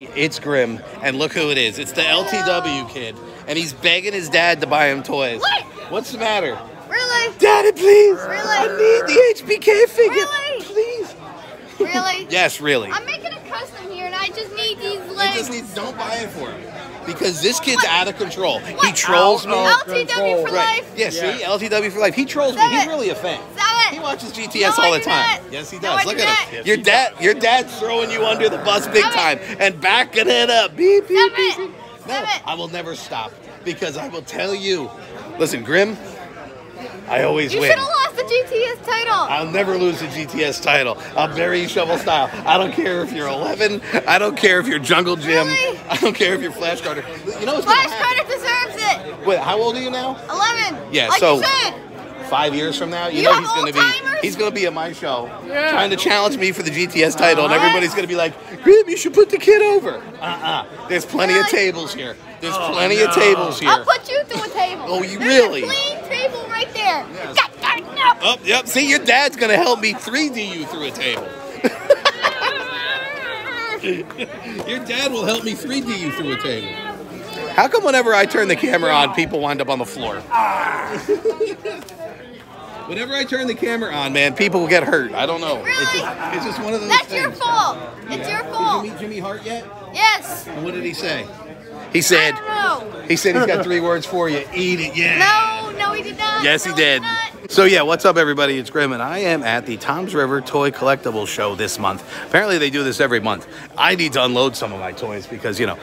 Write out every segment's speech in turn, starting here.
It's Grim, and look who it is. It's the LTW kid, and he's begging his dad to buy him toys. What? What's the matter? Really? Daddy, please. Really? I need the HBK figure. Really? Please. Really? Yes, really. I'm making a custom here and I just need these You legs. just need don't buy it for him. Because this kid's What? out of control. He trolls me. Out of LTW control. for Right. life. Yeah, see? LTW for life. He trolls me. Stop He's really a fan. Stop it. He watches GTS No, all the time. not. Yes, he does. I Look at him. Yes, your he dad, your dad's throwing you under the bus big Stop time it. and backing it up. Beep, beep, Stop beep, beep. No, I will never stop because I will tell you. Listen, Grim, I always You win. Should have lost the GTS title. I'll never lose the GTS title. I'll bury you shovel style. I don't care if you're 11. I don't care if you're Jungle Jim. Really? I don't care if you're Flash Carter. You know what's gonna Flash? Carter deserves it. Wait, how old are you now? 11. Yeah, like so- you said. Five years from now, you, You know he's gonna be Alzheimer's? he's gonna be at my show Yeah. trying to challenge me for the GTS title, and everybody's gonna be like, Grim, you should put the kid over. Uh-uh. There's plenty of tables here. There's Oh, plenty of tables here. I'll put you through a table. Oh, you There's really? a clean table right there. Yes. God, God, no. Oh, yep. See, your dad's gonna help me 3D you through a table. Your dad will help me 3D you through a table. How come whenever I turn the camera on, people wind up on the floor? whenever I turn the camera on, man, people will get hurt. I don't know. It's, Really? just, it's just one of those That's things. your fault. It's your fault. Did fault. you meet Jimmy Hart yet? Yes. And what did he say? He said, I don't know. he said he's got three words for you. Eat it, yeah. No, no, he did not. Yes, he did. not. So yeah, what's up, everybody? It's Grim, and I am at the Toms River Toy Collectible Show this month. Apparently, they do this every month. I need to unload some of my toys because you know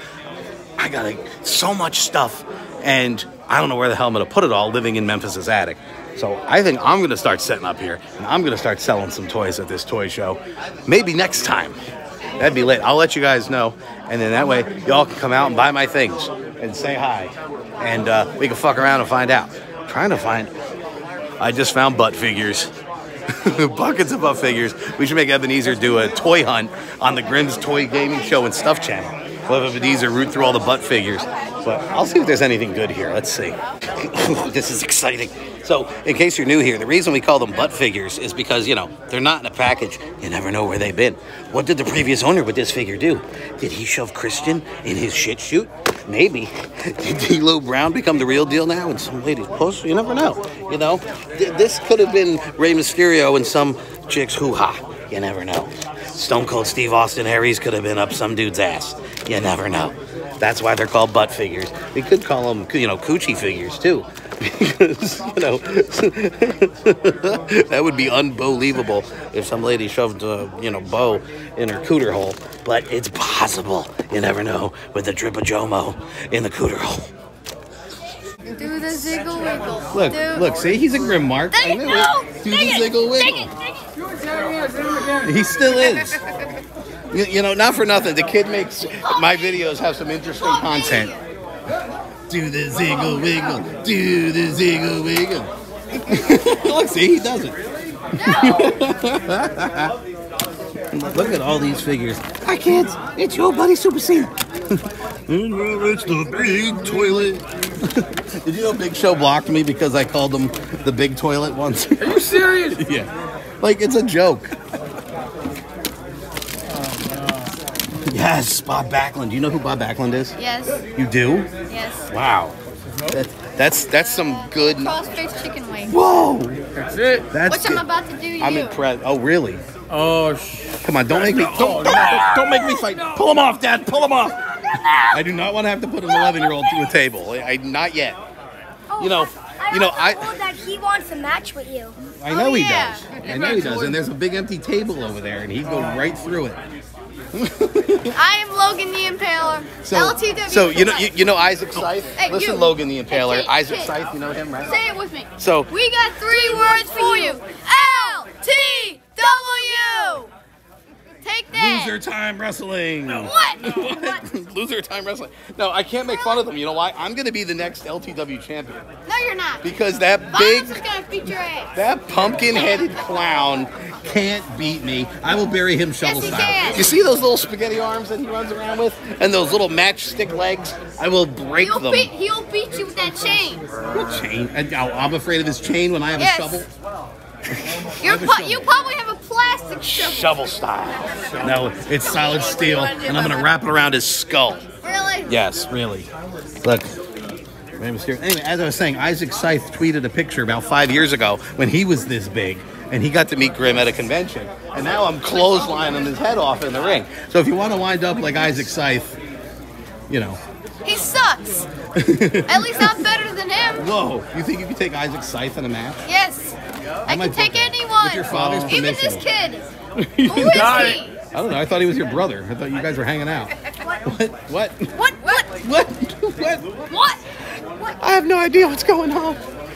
I got like, so much stuff, and I don't know where the hell I'm gonna put it all. Living in Memphis's attic, so I think I'm gonna start setting up here, and I'm gonna start selling some toys at this toy show. Maybe next time. That'd be lit. I'll let you guys know, and then that way y'all can come out and buy my things and say hi, and uh, we can fuck around and find out. trying to find. I just found butt figures. Buckets of butt figures. We should make Ebenezer do a toy hunt on the Grim's Toy Gaming Show and Stuff channel. We'll have Ebenezer root through all the butt figures. But I'll see if there's anything good here. Let's see. this is exciting. So, in case you're new here, the reason we call them butt figures is because, you know, they're not in a package. You never know where they've been. What did the previous owner with this figure do? Did he shove Christian in his shit chute? Maybe. Did D'Lo Brown become the real deal now? And some lady's puss? You never know. You know, Th- this could have been Rey Mysterio and some chick's hoo ha. You never know. Stone Cold Steve Austin Harry's could have been up some dude's ass. You never know. That's why they're called butt figures. We could call them, you know, coochie figures too. Because, you know, that would be unbelievable if some lady shoved a, you know, bow in her cooter hole. But it's possible. You never know with the drip of Jomo in the cooter hole. Do the ziggle wiggle. Look, Do- look, see, he's a grim mark. I Dang it, no! Do Dang the it! ziggle wiggle. Dang it! Dang it! He still is. You, you know, not for nothing. The kid makes my videos have some interesting content. Do the ziggle wiggle. Do the ziggle wiggle. Look, see, he does it. Look at all these figures. Hi, kids. It's your buddy Super C. it's the big toilet. Did you know Big Show blocked me because I called him the big toilet once? Are you serious? yeah. Like, it's a joke. Yes, Bob Backlund. Do you know who Bob Backlund is? Yes. You do? Yes. Wow. That, that's that's some good. Crossface chicken wing. Whoa. That's it. That's Which I'm good. about to do to I'm you. impressed. Oh, really? Oh, sh- Come on, don't make me. Don't, oh, no, don't, don't make me fight. Pull him off, Dad. Pull him off. I do not want to have to put an 11 year old through a table. I, I- not yet. Oh, you know, you know, I told that he wants a match with you. I know Oh, he yeah. does. I know he does. And there's a big empty table over there, and he'd go right through it. I am Logan the Impaler. So, LTW. so you know, you, you know Isaac Scythe. Hey, Listen, you. Logan the Impaler. Hey, Isaac hey. Scythe. You know him, right? Say it with me. So We got three words for you. L T W. Take that. Loser time wrestling. What? What? Loser time wrestling. No, I can't make fun of them. You know why? I'm going to be the next LTW champion No, you're not. because that Violence big, is gonna beat your that pumpkin-headed clown can't beat me. I will bury him shovel Yes, he style. can. You see those little spaghetti arms that he runs around with, and those little matchstick legs? I will break He'll them. beat, he'll beat you with that chain. What chain? And, oh, I'm afraid of his chain when I have Yes. a shovel. You're pu- you probably have a plastic shovel. Shovel style. No, it's solid steel, and I'm gonna wrap it around his skull. Really? Yes, really. Look. Anyway, as I was saying, Isaac Scythe tweeted a picture about five years ago when he was this big, and he got to meet Grim at a convention. And now I'm clotheslining his head off in the ring. So if you want to wind up like Isaac Scythe, you know, He sucks. At least I'm better than him. whoa, you think you could take Isaac Scythe in a match? Yes. I might can take anyone. With your father's Even permission. this kid. Who is got he? I don't know. I thought he was your brother. I thought you guys were hanging out. What? What? What? What? What? What? What? I have no idea what's going on.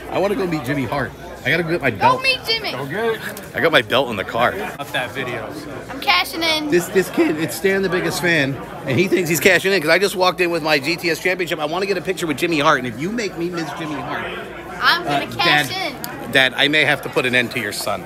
I want to go meet Jimmy Hart. I gotta go get my belt. Go meet Jimmy. Okay. I got my belt in the car. Up that video. I'm cashing in. This this kid, it's Stan, the biggest fan, and he thinks he's cashing in because I just walked in with my GTS championship. I want to get a picture with Jimmy Hart, and if you make me Miss Jimmy Hart, I'm uh, gonna cash Dad, in. Dad, I may have to put an end to your son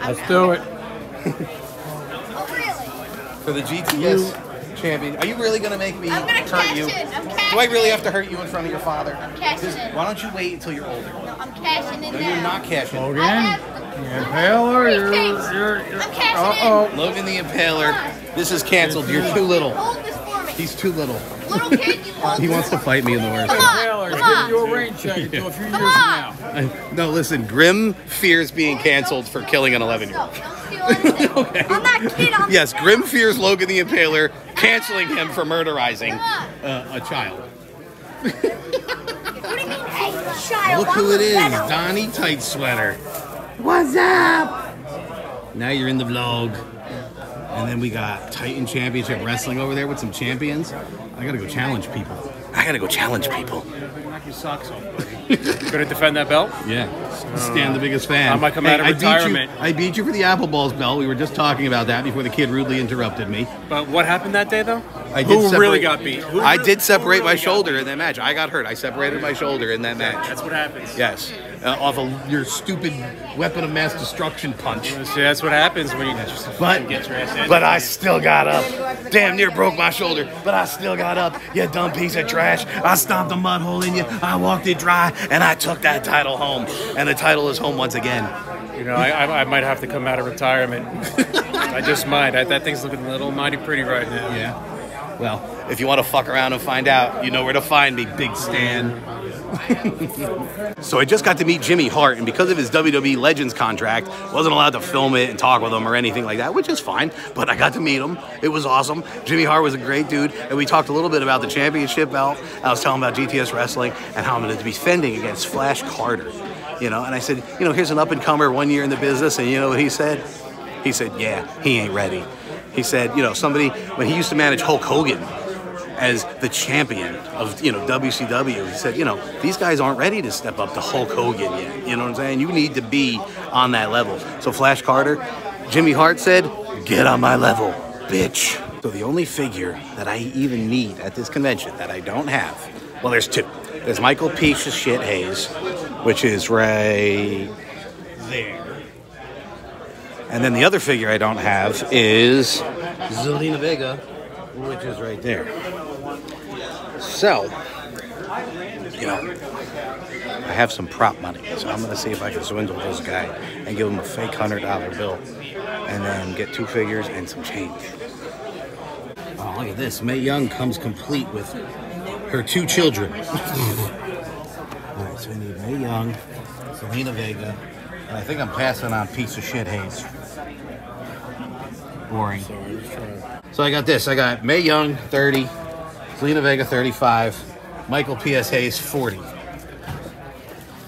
Let's do it. Oh, really? for the GTS champion. Are you really gonna make me I'm gonna hurt cash you? in. I'm Do I really have to hurt you in front of your father? I'm cashing Just- in. why don't you wait until you're older? No, I'm cashing in No, now. you're not cashing. Logan. The Impaler, you're, you're, you're, I'm cashing uh-oh. Logan the Impaler. This is canceled. You're too little. He's too little. Little kid, you hold He wants to fight me in the worst. Come on. Come on. you a rain check until a few years Come from on. now. I- no, listen. Grim fears being canceled for killing an 11-year-old. don't steal anything. I'm not kid. I'm Yes, Grim fears Logan the Impaler canceling him for murderizing uh, a child. What do you mean, hey, child? Look who it is, I'm a venom. Donnie Tight Sweater. What's up? Now you're in the vlog. And then we got Titan Championship Wrestling over there with some champions. I gotta go challenge people. I gotta go challenge people. Knock your socks off, buddy. Gonna defend that belt? Yeah. Stan, the biggest fan. I might come out of I beat you- retirement. I beat you for the Apple Balls belt. We were just talking about that before the kid rudely interrupted me. But what happened that day, though? I did Who separate- really got beat? Who I re- did separate really my shoulder beat? in that match. I got hurt. I separated my shoulder in that match. That's what happens. Yes, uh, off of your stupid weapon of mass destruction punch. See, that's what happens when you just But, get your ass but I still got up. Damn near broke my shoulder, but I still got up. You dumb piece of trash. I stomped a mud hole in you. I walked it dry, and I took that title home. And the title is home once again. You know, I, I, I might have to come out of retirement. I just might. I, that thing's looking a little mighty pretty right now. Yeah. Well, if you want to fuck around and find out, you know where to find me, Big Stan. So I just got to meet Jimmy Hart, and because of his WWE Legends contract, wasn't allowed to film it and talk with him or anything like that, which is fine. But I got to meet him. It was awesome. Jimmy Hart was a great dude, and we talked a little bit about the championship belt. I was telling about GTS wrestling and how I'm going to be defending against Flash Carter. You know, and I said, you know, here's an up and comer, one year in the business, and you know what he said? He said, yeah, he ain't ready. He said, you know, somebody when he used to manage Hulk Hogan as the champion of you know WCW. He said, you know, these guys aren't ready to step up to Hulk Hogan yet. You know what I'm saying? You need to be on that level. So Flash Carter, Jimmy Hart said, get on my level, bitch. So the only figure that I even need at this convention that I don't have, well, there's two. There's Michael Peach's shit Hayes, which is right there. And then the other figure I don't have is Zelina Vega, which is right there. So, you know, I have some prop money, so I'm gonna see if I can swindle this guy and give him a fake hundred dollar bill, and then get two figures and some change. Oh, look at this! Mae Young comes complete with her two children. All right, so we need Mae Young, Zelina Vega, and I think I'm passing on piece of shit Hayes. Boring. So I got this. I got Mae Young, 30. Zelina Vega, 35. Michael P.S. Hayes, 40.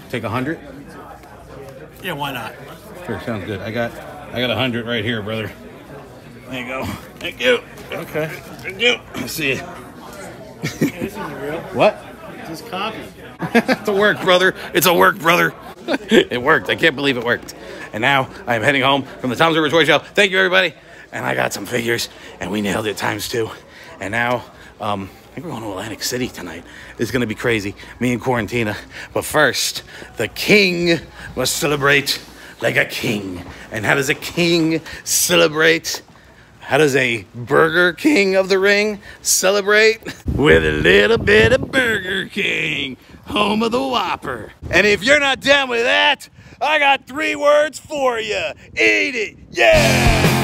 Take 100? Yeah, why not? Sure, sounds good. I got I got 100 right here, brother. There you go. Thank you. Okay. Thank you. Let's see. This isn't real. What? Just copy. it's a work, brother. It's a work, brother. it worked. I can't believe it worked. And now I am heading home from the Toms River Toy Show. Thank you, everybody. And I got some figures, and we nailed it times two. And now, um, I think we're going to Atlantic City tonight. It's going to be crazy. Me and Quarantina. But first, the king must celebrate like a king. And how does a king celebrate? How does a Burger King of the Ring celebrate? With a little bit of Burger King, home of the Whopper. And if you're not down with that, I got three words for you. Eat it. Yeah.